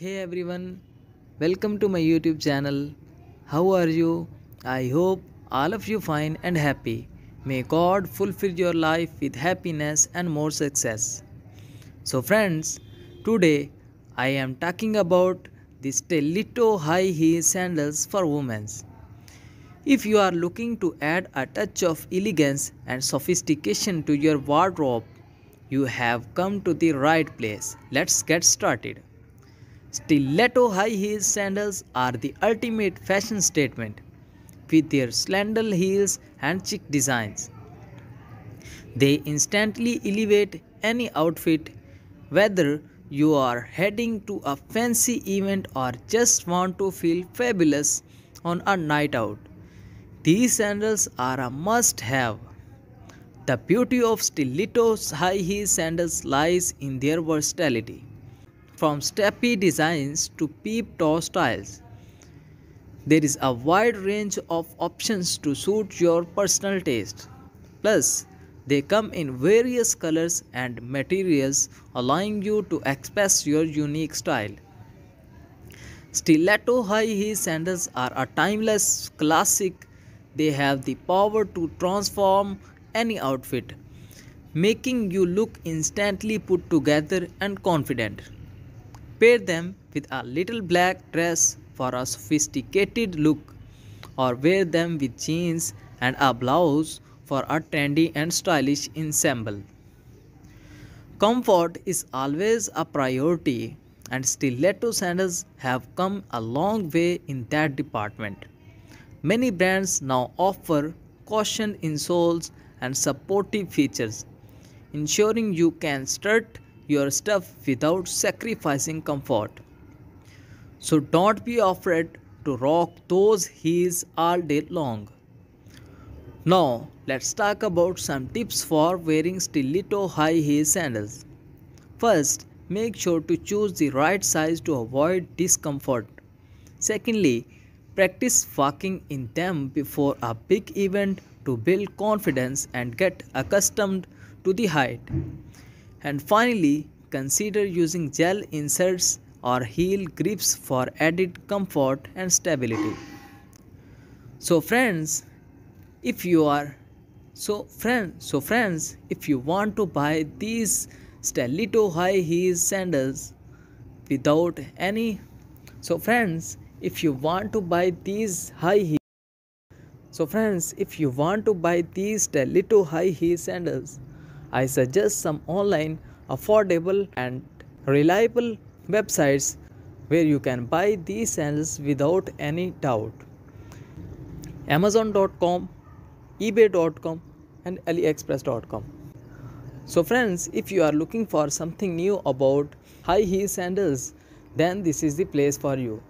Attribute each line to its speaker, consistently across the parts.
Speaker 1: Hey everyone, welcome to my YouTube channel. How are you? I hope all of you fine and happy. May God fulfill your life with happiness and more success. So friends, today I am talking about the Stiletto high heel sandals for women. If you are looking to add a touch of elegance and sophistication to your wardrobe, you have come to the right place. Let's get started. Stiletto high heel sandals are the ultimate fashion statement with their slender heels and chic designs. They instantly elevate any outfit, whether you are heading to a fancy event or just want to feel fabulous on a night out. These sandals are a must have. The beauty of Stiletto's high heel sandals lies in their versatility. From strappy designs to peep toe styles, there is a wide range of options to suit your personal taste. Plus, they come in various colors and materials, allowing you to express your unique style. Stiletto high heel sandals are a timeless classic they have the power to transform any outfit, making you look instantly put together and confident. Pair them with a little black dress for a sophisticated look, or wear them with jeans and a blouse for a trendy and stylish ensemble. Comfort is always a priority, and stiletto sandals have come a long way in that department. Many brands now offer cushioned insoles and supportive features, ensuring you can strut your stuff without sacrificing comfort. So don't be afraid to rock those heels all day long. Now, let's talk about some tips for wearing stiletto high heel sandals. First, make sure to choose the right size to avoid discomfort. Secondly, Practice walking in them before a big event to build confidence and get accustomed to the height. And finally, consider using gel inserts or heel grips for added comfort and stability. So friends, if you are so friends, so friends, if you want to buy these Stiletto high heel sandals without any so friends if you want to buy these high heels so friends if you want to buy these little high heel sandals i suggest some online affordable and reliable websites where you can buy these sandals without any doubt. Amazon.com ebay.com and aliexpress.com so friends if you are looking for something new about high heel sandals then this is the place for you.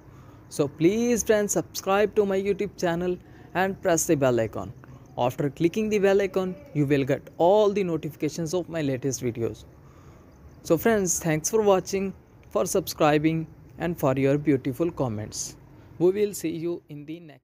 Speaker 1: So please friends subscribe to my YouTube channel and press the bell icon. After clicking the bell icon, you will get all the notifications of my latest videos. So friends, thanks for watching, for subscribing and for your beautiful comments. We will see you in the next